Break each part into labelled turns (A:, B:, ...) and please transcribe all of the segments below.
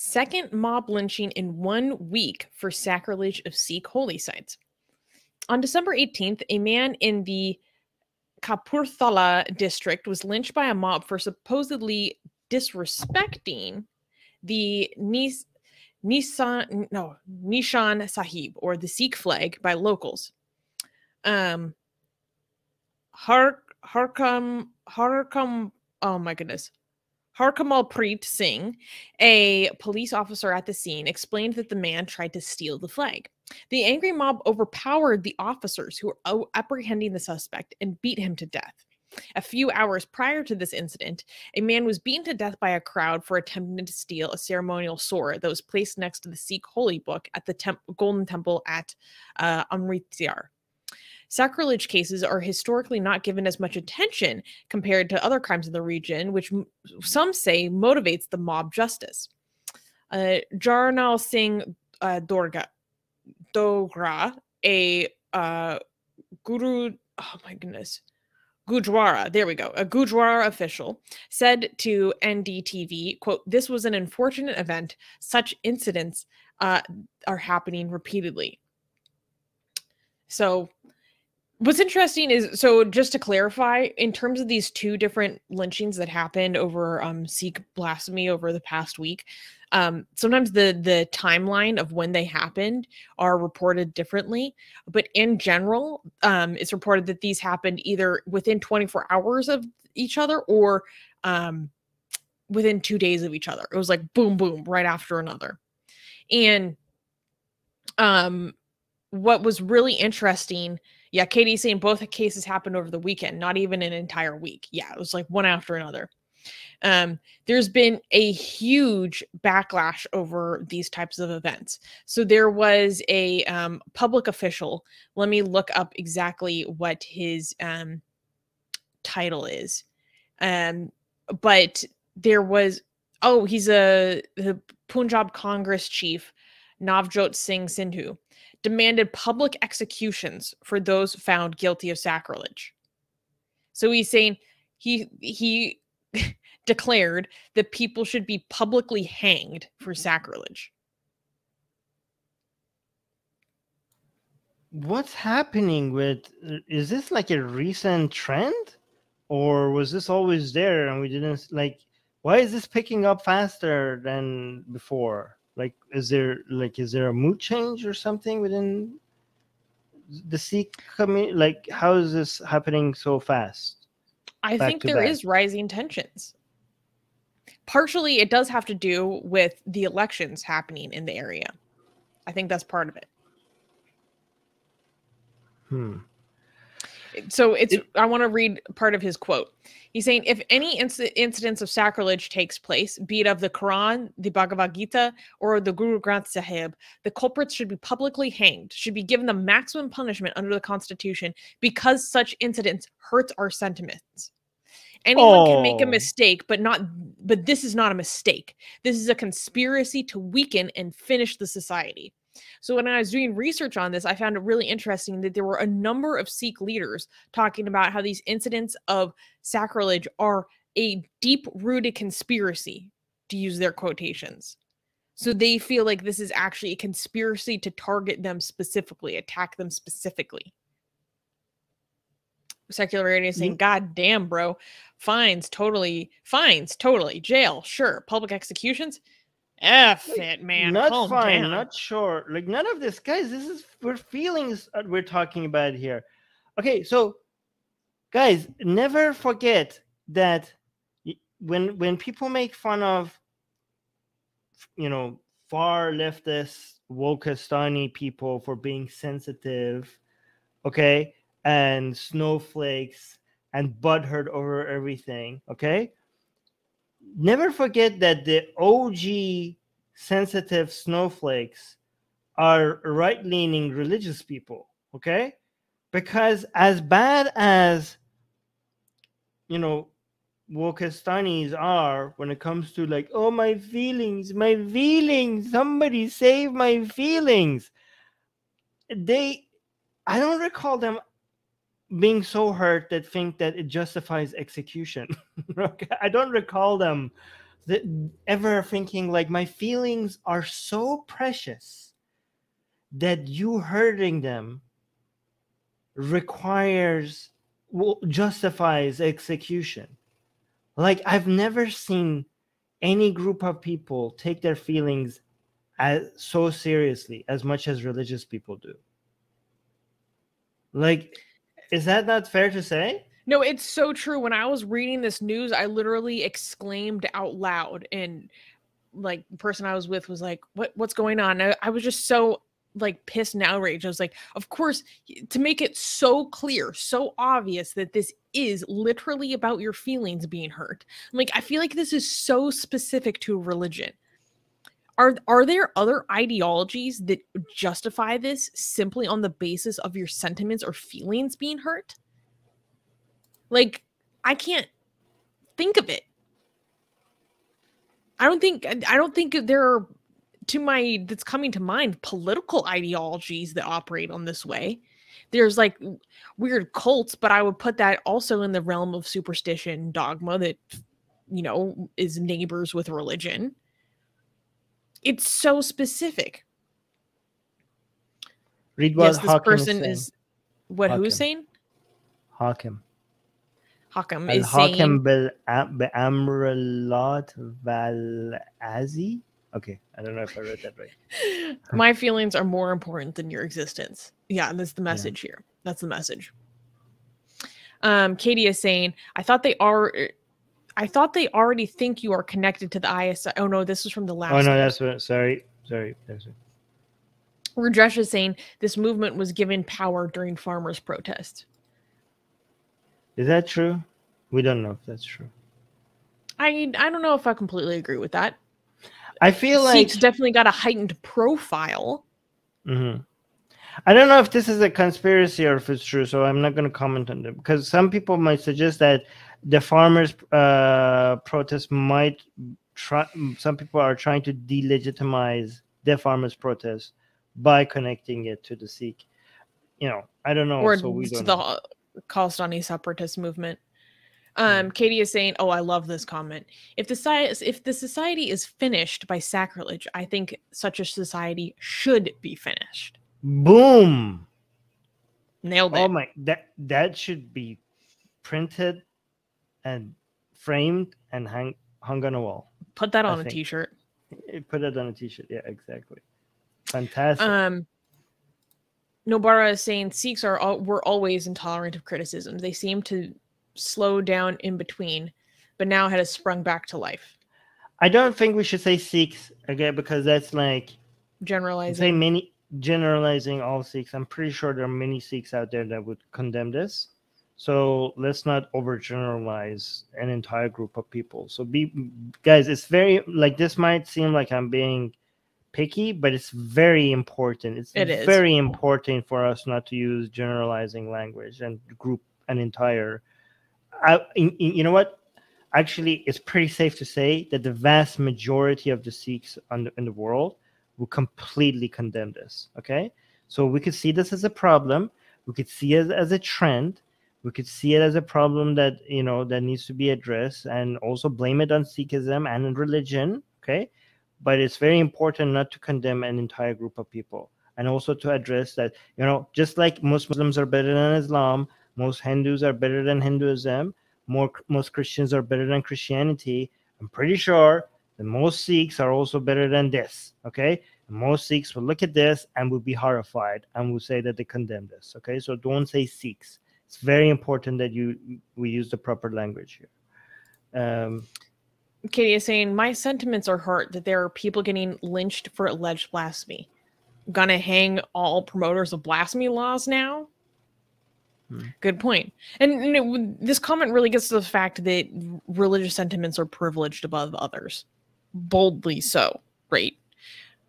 A: second mob lynching in one week for sacrilege of Sikh holy sites. On December 18th, a man in the Kapurthala district was lynched by a mob for supposedly disrespecting the Nis- no Nishan Sahib or the Sikh flag by locals. Um Har Harkam Harkam oh my goodness. Harkamal Preet Singh, a police officer at the scene, explained that the man tried to steal the flag. The angry mob overpowered the officers who were apprehending the suspect and beat him to death. A few hours prior to this incident, a man was beaten to death by a crowd for attempting to steal a ceremonial sword that was placed next to the Sikh holy book at the temp- Golden Temple at uh, Amritsar. Sacrilege cases are historically not given as much attention compared to other crimes in the region, which some say motivates the mob justice. Uh, Jarnal Singh uh, Dorga, Dogra, a uh, Guru, oh my goodness, Gujwara, there we go, a Gujwara official said to NDTV, quote, this was an unfortunate event. Such incidents uh, are happening repeatedly. So what's interesting is so just to clarify in terms of these two different lynchings that happened over um sikh blasphemy over the past week um sometimes the the timeline of when they happened are reported differently but in general um it's reported that these happened either within 24 hours of each other or um within 2 days of each other. It was like boom boom right after another. And um what was really interesting yeah, Katie's saying both cases happened over the weekend, not even an entire week. Yeah, it was like one after another. Um, there's been a huge backlash over these types of events. So there was a um, public official. Let me look up exactly what his um, title is. Um, but there was, oh, he's a the Punjab Congress chief, Navjot Singh Sidhu demanded public executions for those found guilty of sacrilege. So he's saying he he declared that people should be publicly hanged for mm-hmm. sacrilege.
B: What's happening with is this like a recent trend or was this always there and we didn't like why is this picking up faster than before? Like is there like is there a mood change or something within the Sikh community? Like how is this happening so fast?
A: I think there back? is rising tensions. Partially, it does have to do with the elections happening in the area. I think that's part of it.
B: Hmm
A: so it's it, i want to read part of his quote. He's saying if any inc- incidence of sacrilege takes place be it of the quran the bhagavad gita or the guru granth sahib the culprits should be publicly hanged should be given the maximum punishment under the constitution because such incidents hurts our sentiments. Anyone oh. can make a mistake but not but this is not a mistake. This is a conspiracy to weaken and finish the society so when I was doing research on this, I found it really interesting that there were a number of Sikh leaders talking about how these incidents of sacrilege are a deep rooted conspiracy, to use their quotations. So they feel like this is actually a conspiracy to target them specifically, attack them specifically. Secular radio mm-hmm. saying, God damn, bro. Fines, totally. Fines, totally. Jail, sure. Public executions, F it, man.
B: Not
A: Calm
B: fine,
A: down.
B: not sure. Like none of this, guys. This is we're feelings we're talking about here. Okay, so guys, never forget that when when people make fun of you know far leftist wokistani people for being sensitive, okay, and snowflakes and butthurt over everything, okay never forget that the OG sensitive snowflakes are right leaning religious people, okay? Because as bad as, you know, Wokistanis are when it comes to like, oh, my feelings, my feelings, somebody save my feelings. They, I don't recall them being so hurt that think that it justifies execution. okay? I don't recall them th- ever thinking like my feelings are so precious that you hurting them requires well, justifies execution. Like i've never seen any group of people take their feelings as so seriously as much as religious people do. Like is that not fair to say
A: No, it's so true. When I was reading this news, I literally exclaimed out loud, and like the person I was with was like, "What? What's going on?" I, I was just so like pissed and outraged. I was like, "Of course, to make it so clear, so obvious that this is literally about your feelings being hurt." I'm like, I feel like this is so specific to religion. Are are there other ideologies that justify this simply on the basis of your sentiments or feelings being hurt? Like, I can't think of it. I don't think I don't think there are to my that's coming to mind political ideologies that operate on this way. There's like weird cults, but I would put that also in the realm of superstition dogma that you know is neighbors with religion. It's so specific.
B: read what
A: yes, this
B: Hakim
A: person
B: saying.
A: is what
B: Hakim.
A: who's saying?
B: Hakim.
A: Hakam is
B: Hakam bil Valazi. Okay, I don't know if I read that right.
A: My feelings are more important than your existence. Yeah, and that's the message yeah. here. That's the message. Um, Katie is saying, I thought they are. I thought they already think you are connected to the ISI. Oh no, this was from the last.
B: Oh no, that's what. Sorry, sorry, that's it.
A: Rudresh is saying this movement was given power during farmers' protest.
B: Is that true? We don't know if that's true.
A: I I don't know if I completely agree with that.
B: I feel like
A: Sikhs definitely got a heightened profile.
B: Mhm. I don't know if this is a conspiracy or if it's true, so I'm not going to comment on it because some people might suggest that the farmers' uh, protest might try. Some people are trying to delegitimize the farmers' protest by connecting it to the Sikh. You know, I don't know.
A: or
B: so we
A: to
B: don't
A: the
B: know.
A: Khalistani separatist movement. Um, Katie is saying, "Oh, I love this comment. If the sci- if the society is finished by sacrilege, I think such a society should be finished."
B: Boom!
A: Nailed it.
B: Oh my, that that should be printed and framed and hang hung on a wall.
A: Put that on a
B: think-
A: t-shirt.
B: Put it on a t-shirt. Yeah, exactly. Fantastic.
A: Um, Nobara is saying Sikhs are al- were always intolerant of criticism. They seem to slow down in between, but now had a sprung back to life.
B: I don't think we should say Sikhs again because that's like
A: generalizing.
B: say many generalizing all Sikhs. I'm pretty sure there are many Sikhs out there that would condemn this. So let's not overgeneralize an entire group of people. So be guys, it's very like this might seem like I'm being picky, but it's very important. It's
A: It is.
B: very important for us not to use generalizing language and group an entire. I, in- in- you know what? Actually, it's pretty safe to say that the vast majority of the Sikhs on the, in the world will completely condemn this. Okay, so we could see this as a problem. We could see it as a trend. We could see it as a problem that you know that needs to be addressed, and also blame it on Sikhism and religion. Okay, but it's very important not to condemn an entire group of people, and also to address that you know just like most Muslims are better than Islam, most Hindus are better than Hinduism, more most Christians are better than Christianity. I'm pretty sure that most Sikhs are also better than this. Okay, most Sikhs will look at this and will be horrified and will say that they condemn this. Okay, so don't say Sikhs. It's very important that you we use the proper language here. Um,
A: Katie is saying, My sentiments are hurt that there are people getting lynched for alleged blasphemy. Gonna hang all promoters of blasphemy laws now?
B: Hmm.
A: Good point. And, and it this comment really gets to the fact that religious sentiments are privileged above others. Boldly so, right?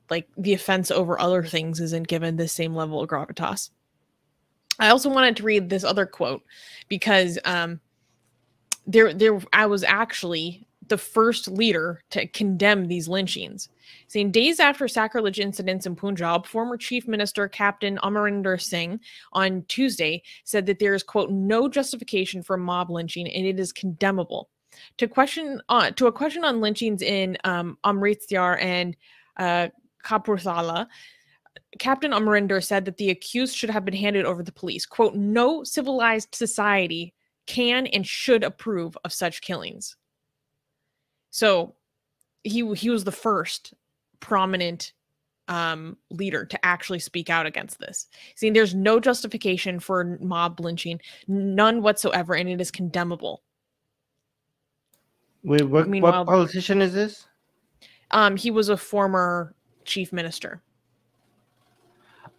A: Like the offense over other things isn't given the same level of gravitas. I also wanted to read this other quote because um, there there I was actually the first leader to condemn these lynchings. Saying days after sacrilege incidents in Punjab, former Chief Minister Captain Amarinder Singh on Tuesday said that there is quote no justification for mob lynching and it is condemnable. to question on to a question on lynchings in um, Amritsar and uh, Kapurthala, Captain Amarinder said that the accused should have been handed over to the police. "Quote: No civilized society can and should approve of such killings." So, he he was the first prominent um, leader to actually speak out against this. See, there's no justification for mob lynching, none whatsoever, and it is condemnable.
B: Wait, what, what politician is this?
A: Um, he was a former chief minister.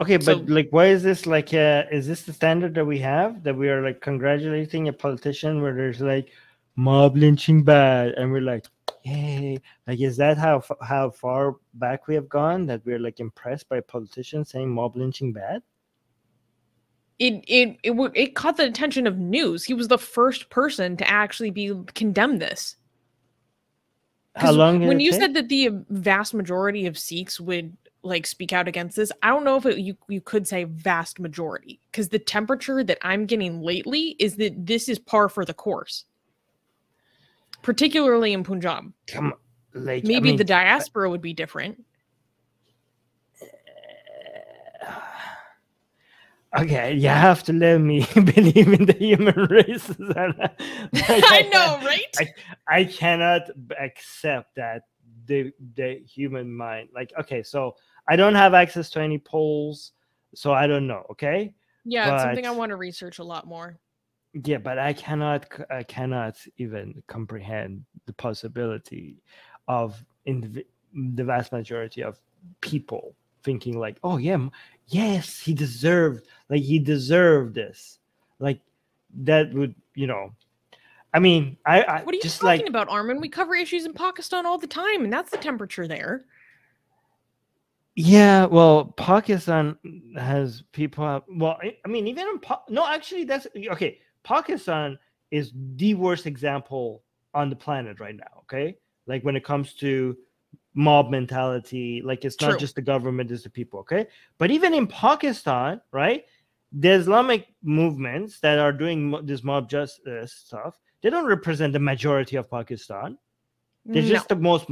B: Okay, but
A: So-
B: like, why is this like? Uh, is this the standard that we have that we are like congratulating a politician where there's like mob lynching bad, and we're like, yay! Like, is that how how far back we have gone that we're like impressed by politicians saying mob lynching bad?
A: It it it it caught the attention of news. He was the first person to actually be condemn this.
B: How long?
A: when you
B: take?
A: said that the vast majority of Sikhs would like speak out against this, I don't know if it, you you could say vast majority because the temperature that I'm getting lately is that this is par for the course, particularly in Punjab.
B: come, like, I
A: Maybe
B: mean,
A: the diaspora would be different.
B: Okay, you have to let me believe in the human race.
A: I know, right?
B: I- I cannot accept that the the human mind. Like, okay, so I don't have access to any polls, so I don't know. Okay,
A: yeah, it's something I want to research a lot more.
B: Yeah, but I cannot I cannot even comprehend the possibility of in the, mm, the vast majority of people thinking like, oh yeah, yes, he deserved like he deserved this, like that would you know. I mean, I, I
A: What are you
B: just
A: talking
B: like
A: about, Armin? We cover issues in Pakistan all the time, and that's the temperature there.
B: Yeah, well, Pakistan has people. Well, I, I mean, even in pa- no, actually, that's okay. Pakistan is the worst example on the planet right now. Okay, like when it comes to mob mentality, like it's not
A: True.
B: just the government, it's the people. Okay, but even in Pakistan, right, the Islamic movements that are doing this mob justice uh, stuff, they don't represent the majority of Pakistan. They're
A: No.
B: just the most.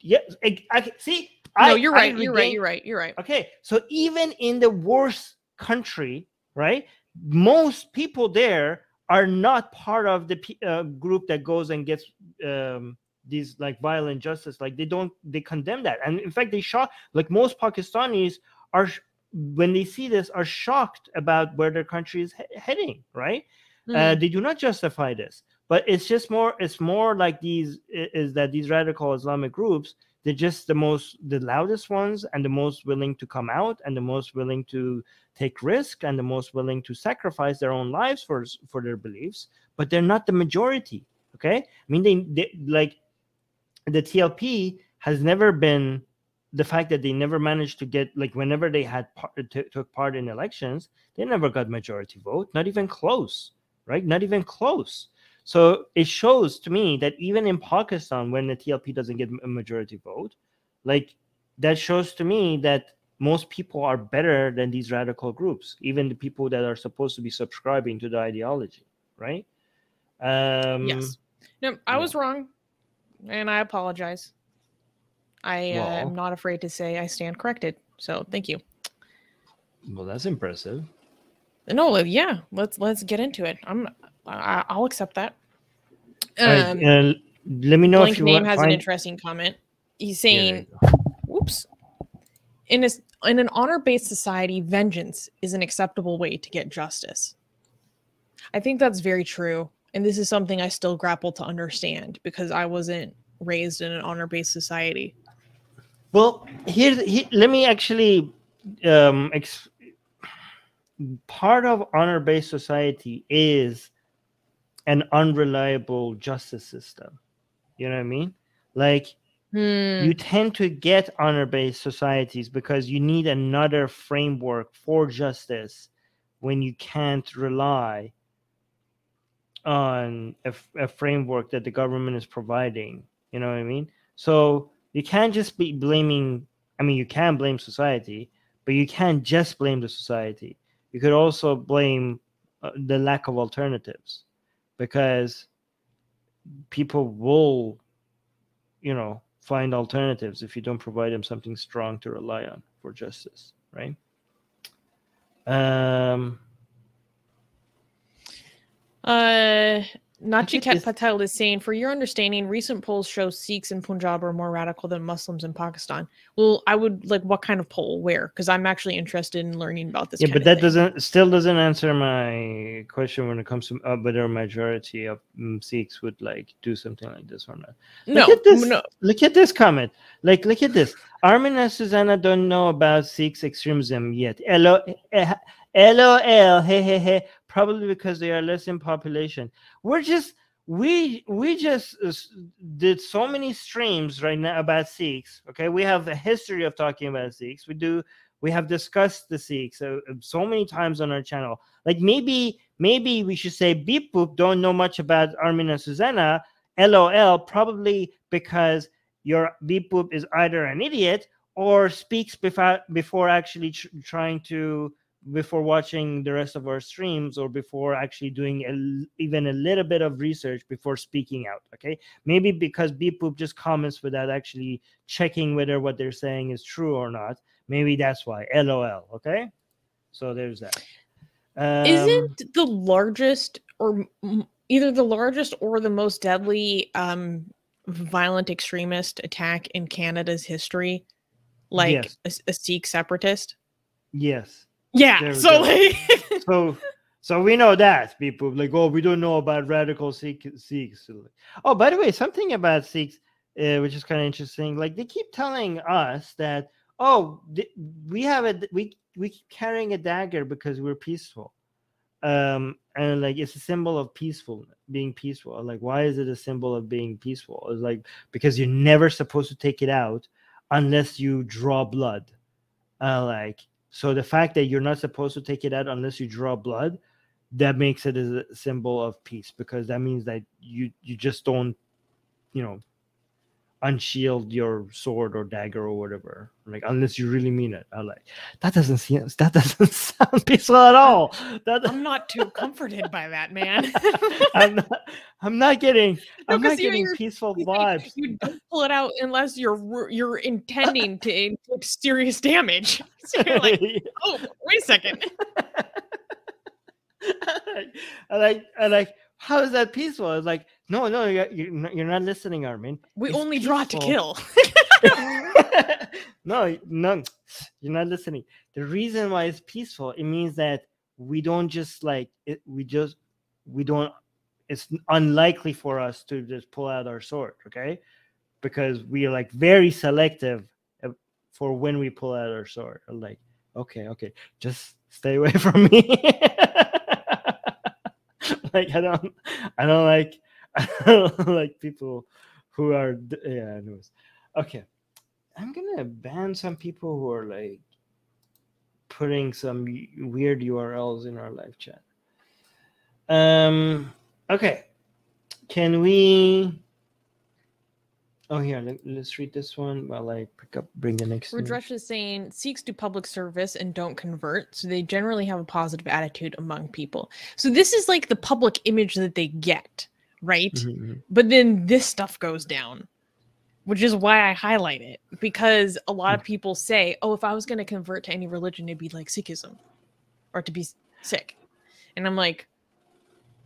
B: Yeah, I, I see.
A: no,
B: I-
A: you're
B: I
A: right. You're right. You're right. You're right.
B: Okay, so even in the worst country, right, most people there are not part of the uh, group that goes and gets um, these like violent justice. Like they don't, they condemn that, and in fact, they shock. Like most Pakistanis are, when they see this, are shocked about where their country is he- heading. Right? uh,
A: Mhm.
B: they do not justify this but it's just more it's more like these is that these radical islamic groups they're just the most the loudest ones and the most willing to come out and the most willing to take risk and the most willing to sacrifice their own lives for for their beliefs but they're not the majority okay? I mean they, they like the tlp has never been the fact that they never managed to get like whenever they had part, t- took part in elections they never got majority vote not even close right? Not even close so it shows to me that even in pakistan when the tlp doesn't get a majority vote like that shows to me that most people are better than these radical groups even the people that are supposed to be subscribing to the ideology right um
A: yes. No, I
B: yeah.
A: was wrong, and I apologize. I uh, am not afraid to say I stand corrected. So thank you.
B: well that's impressive
A: No, uh, yeah. Let's let's get into it. I'm. I, I'll accept that.
B: All right,
A: Um,
B: uh, let me know
A: blank
B: if you
A: name
B: want
A: has an interesting comment. He's saying. "Whoops." In a, in an honor-based society, vengeance is an acceptable way to get justice. I think that's very true, and this is something I still grapple to understand because I wasn't raised in an honor-based society.
B: Well, here's he, let me actually um ex- part of honor-based society is an unreliable justice system. You know what I mean? Like
A: Hmm.
B: you tend to get honor-based societies because you need another framework for justice when you can't rely on a framework that the government is providing you know what i mean so you can't just be blaming i mean you can blame society but you can't just blame the society you could also blame uh, the lack of alternatives because people will, you know, find alternatives if you don't provide them something strong to rely on for justice, right? Um,
A: Uh, Nachiket Patel is saying, for your understanding, recent polls show Sikhs in Punjab are more radical than Muslims in Pakistan. Well, I would like what kind of poll? Where? Because I'm actually interested in learning about this.
B: yeah, but that
A: thing.
B: doesn't still doesn't answer my question when it comes to uh, whether a majority of mm, Sikhs would like do something like this or not.
A: No,
B: look at this.
A: no.
B: Look at this comment. Like, look at this. Armin and Susanna don't know about Sikhs extremism yet. LO, eh, LOL. Hey, hey, hey. Probably because they are less in population. We're just we we just uh, did so many streams right now about Sikhs. Okay, we have a history of talking about Sikhs. We do. We have discussed the Sikhs uh, uh, so many times on our channel. Like maybe maybe we should say Beep Boop don't know much about Armin and Susanna. LOL. Probably because your beep boop is either an idiot or speaks before before actually tr- trying to before watching the rest of our streams or before actually doing a even a little bit of research before speaking out okay? Maybe because beep boop just comments without actually checking whether what they're saying is true or not. Maybe that's why. Lol okay? So there's that. Um,
A: Isn't the largest or either the largest or the most deadly um violent extremist attack in Canada's history like
B: Yes.
A: a, a Sikh separatist?
B: yes
A: Yeah. So like
B: so so we know that people like oh we don't know about radical Sikh Sikhs. Oh, by the way, something about Sikhs, uh, which is kind of interesting. Like they keep telling us that oh we have a we we keep carrying a dagger because we're peaceful, um, and like it's a symbol of peaceful being peaceful. Like why is it a symbol of being peaceful? It's like because you're never supposed to take it out unless you draw blood. Uh, like so the fact that you're not supposed to take it out unless you draw blood, that makes it a symbol of peace because that means that you you just don't, you know, unshield your sword or dagger or whatever. Like unless you really mean it. I like that doesn't seem that doesn't sound peaceful at all. That
A: I'm not too comforted by that, man.
B: I'm not, I'm not getting
A: No,
B: I'm not getting peaceful vibes.
A: You don't pull it out unless you're you're intending to inflict serious damage. So you're like, oh, wait a second.
B: I like, I like, how is that peaceful? It's like, no, no, you're, you're, not, you're not listening, Armin.
A: We
B: It's
A: only draw to kill.
B: no, no, you're not listening. The reason why it's peaceful, it means that we don't just like it, we just we don't it's unlikely for us to just pull out our sword, okay? Because we are like very selective uh, for when we pull out our sword. I'm like, okay, okay, just stay away from me. like I don't I don't like like people who are yeah, anyways. Okay. I'm gonna ban some people who are like putting some weird URLs in our live chat. Um okay. Can we Oh here, let, us read this one while I pick up bring the next one.
A: Rajesh is saying Sikhs do public service and don't convert, so they generally have a positive attitude among people. So this is like the public image that they get, right?
B: Mhm, mhm.
A: But then this stuff goes down, which is why I highlight it because a lot of people say, "Oh, if I was going to convert to any religion, it'd be like Sikhism, or to be Sikh," and I'm like,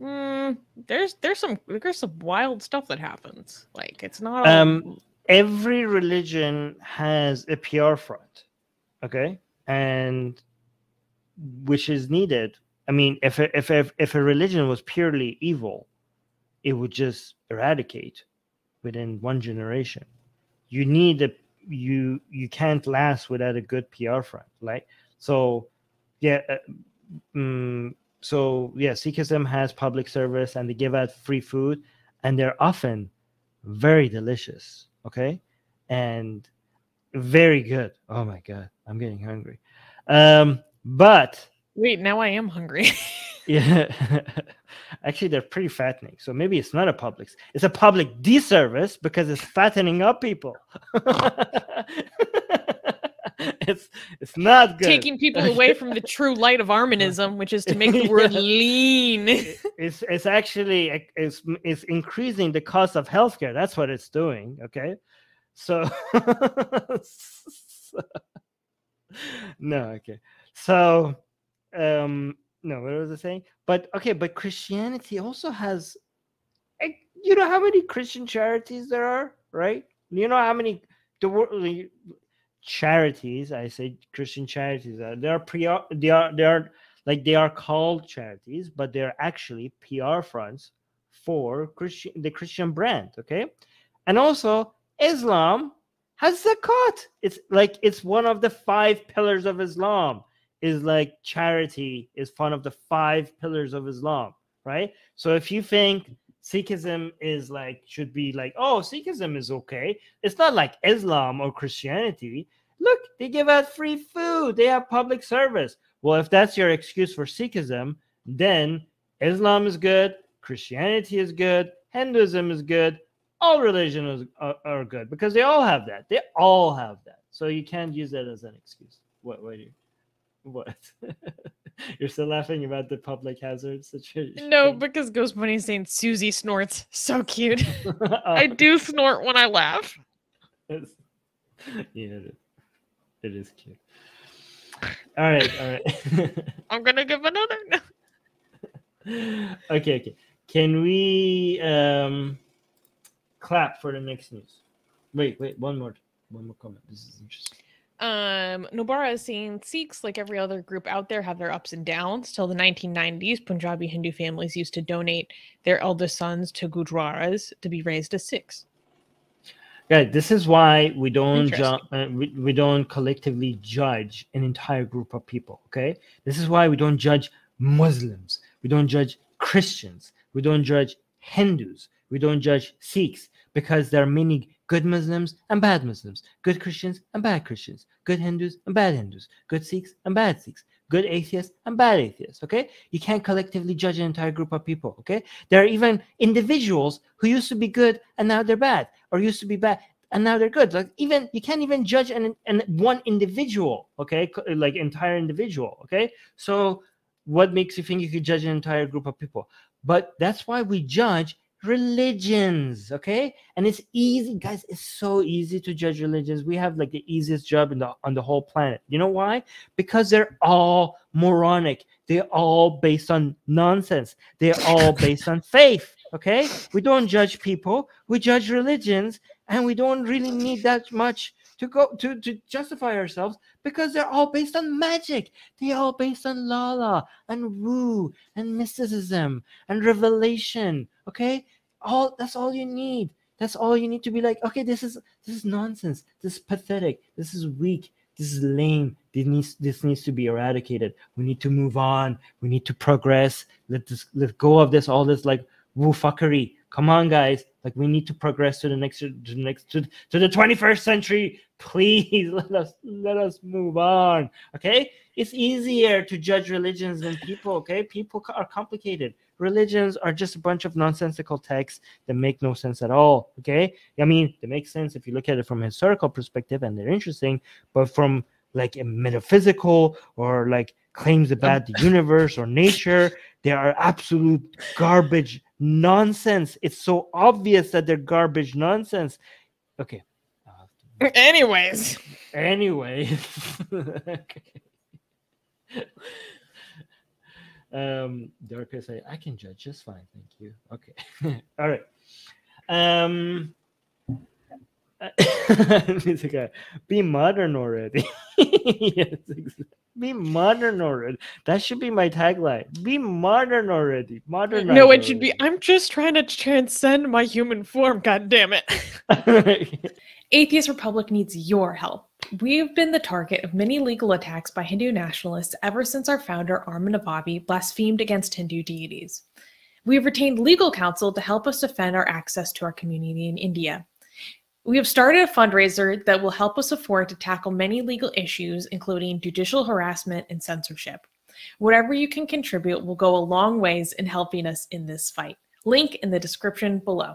A: mm, "There's there's some there's some wild stuff that happens. Like it's not all
B: Um, every religion has a PR front, okay, and which is needed. I mean, if a, if if if a religion was purely evil, it would just eradicate within one generation. You need a you you can't last without a good PR front, right? So, yeah. Uh, mm, so yeah, Sikhism has public service and they give out free food, and they're often very delicious okay and very good oh my god i'm getting hungry um but
A: wait. Now I am hungry.
B: yeah actually they're pretty fattening so maybe it's not a public it's a public disservice because it's fattening up people it's it's not good
A: taking people away from the true light of arminism which is to make the world
B: Yeah.
A: lean.
B: it's it's actually it's it's increasing the cost of healthcare. That's what it's doing. Okay, so no, okay, so um no, what was I saying? But okay, but Christianity also has, like, you know how many Christian charities there are, right? You know how many the world charities. I say Christian charities. Are, they are pre. They are they are like they are called charities, but they're actually PR fronts for Christian the Christian brand. Okay, and also Islam has zakat. It's like it's one of the five pillars of Islam. Is like charity is one of the five pillars of Islam, right? So if you think Sikhism is like should be like oh Sikhism is okay, it's not like Islam or Christianity. Look, they give out free food. They have public service. Well, if that's your excuse for Sikhism, then Islam is good, Christianity is good, Hinduism is good, all religions are, are, good because they all have that. They all have that. So you can't use that as an excuse. What? What? do You, what? You're still laughing about the public hazard situation?
A: No, because Ghost Bunny is saying Susie snorts. So cute. I do snort when I laugh.
B: It's, yeah, it is. it is cute. All right, all right.
A: I'm gonna give another.
B: okay, okay. Can we um clap for the next news? Wait, wait, one more, one more comment. This is interesting.
A: Um, Nobara is saying Sikhs, like every other group out there, have their ups and downs. Till the 1990s, Punjabi Hindu families used to donate their eldest sons to Gurdwaras to be raised as Sikhs.
B: Yeah, this is why we don't ju- uh, we, we don't collectively judge an entire group of people. Okay, this is why we don't judge Muslims, we don't judge Christians, we don't judge Hindus, we don't judge Sikhs because there are many good Muslims and bad Muslims, good Christians and bad Christians, good Hindus and bad Hindus, good Sikhs and bad Sikhs, good atheists and bad atheists. Okay, you can't collectively judge an entire group of people. Okay, there are even individuals who used to be good and now they're bad, or used to be bad and now they're good. Like even you can't even judge an, an one individual. Okay, like entire individual. Okay, so what makes you think you could judge an entire group of people? But that's why we judge religions okay? And it's easy guys it's so easy to judge religions. We have like the easiest job in the on the whole planet. You know why? Because they're all moronic. They're all based on nonsense. They're all based on faith okay? We don't judge people. We judge religions and we don't really need that much to go to, to justify ourselves because they're all based on magic. They're all based on lala and woo and mysticism and revelation. Okay, all that's all you need. That's all you need to be like. Okay, this is this is nonsense. This is pathetic. This is weak. This is lame. This needs this needs to be eradicated. We need to move on. We need to progress. Let this let go of this all this like woo fuckery. Come on, guys. Like we need to progress to the next to the next to, to the 21st century. Please let us let us move on. Okay? It's easier to judge religions than people, okay? People are complicated. Religions are just a bunch of nonsensical texts that make no sense at all. Okay? I mean, they make sense if you look at it from a historical perspective and they're interesting, but from like a metaphysical or like claims about the universe or nature. They are absolute garbage nonsense. It's so obvious that they're garbage nonsense. Okay.
A: Anyways.
B: Anyways. okay. Um Dark say I can judge just fine, thank you. Okay. All right. Um be modern already. yes, exactly. Be modern already. That should be my tagline. Be modern already. Modern.
A: No, it should be. I'm just trying to transcend my human form. God damn it. Atheist Republic needs your help. We've been the target of many legal attacks by Hindu nationalists ever since our founder Armin Navabi blasphemed against Hindu deities. We have retained legal counsel to help us defend our access to our community in India. We have started a fundraiser that will help us afford to tackle many legal issues, including judicial harassment and censorship. Whatever you can contribute will go a long ways in helping us in this fight. Link in the description below.